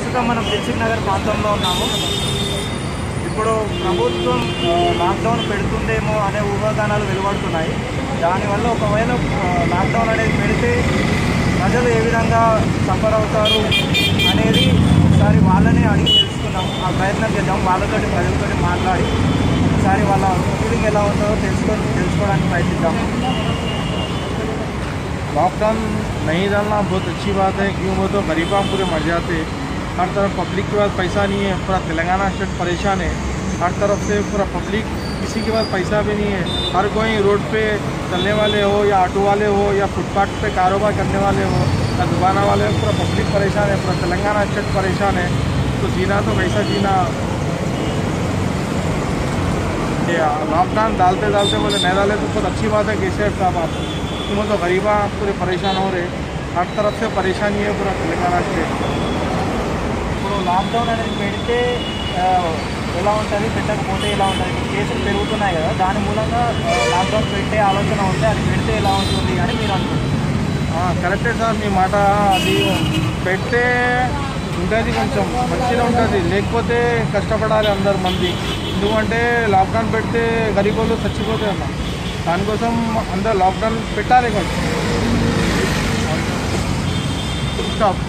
ప్రస్తుతం మనం దిల్సుఖ్ నగర్ ప్రాంతంలో ఉన్నాము ఇప్పుడు ప్రభుత్వం ఆ, లాక్డౌన్ పెడుతుందేమో అనే ఊహాగానాలు వెలువడుతున్నాయి దానివల్ల ఒకవేళ ఆ, లాక్డౌన్ అనేది పెడితే ప్రజలు ఏ విధంగా సఫర్ అవుతారు అనేది ఒకసారి వాళ్ళనే అడిగి తెలుసుకుందాం ఆ ప్రయత్నం చేద్దాం వాళ్ళతోటి ప్రజలతోటి మాట్లాడి ఒకసారి వాళ్ళ ఫీలింగ్ ఎలా ఉంటుందో తెలుసుకొని తెలుసుకోవడానికి ప్రయత్నిద్దాం लॉकडाउन नहीं डालना बहुत अच्छी बात है क्यों वो तो गरीबा पूरे मर जाते हर तरफ़ पब्लिक के पास पैसा नहीं है, पूरा तेलंगाना स्टेट परेशान है। हर तरफ़ से पूरा पब्लिक किसी के पास पैसा भी नहीं है। हर कोई रोड पे चलने वाले हो या ऑटो वाले हो या फुटपाथ पे कारोबार करने वाले हो या दुकाना वाले हो, पूरा पब्लिक परेशान है, पूरा तेलंगाना स्टेट परेशान है। तो जीना तो कैसा जीना। लॉकडाउन डालते डालते बोले, नहीं डाले तो बहुत अच्छी बात है कैसे साहब आप। तुम्हें तो गरीबा पूरे परेशान हो रहे हर तरफ़ से परेशानी है पूरा तेलंगाना स्टेट లాక్డౌన్ అనేది పెడితే ఎలా ఉంటుంది? పెట్టకపోతే ఎలా ఉంటుంది? కేసులు పెరుగుతున్నాయి కదా. దాని మూలంగా లాక్డౌన్ పెట్టే ఆలోచన ఉంటే అది పెడితే ఎలా ఉంటుంది అని మీరు అనుకుంటున్నారు? కరెక్టే సార్ మీ మాట అది పెడితే ఉంటుంది కొంచెం. మంచిగా ఉంటుంది. లేకపోతే కష్టపడాలి అందరు మంది. ఎందుకంటే లాక్డౌన్ పెడితే గరీబోళ్ళు చచ్చిపోతే అన్న. దానికోసం అందరు లాక్డౌన్ పెట్టాలి కొంచెం. స్టాప్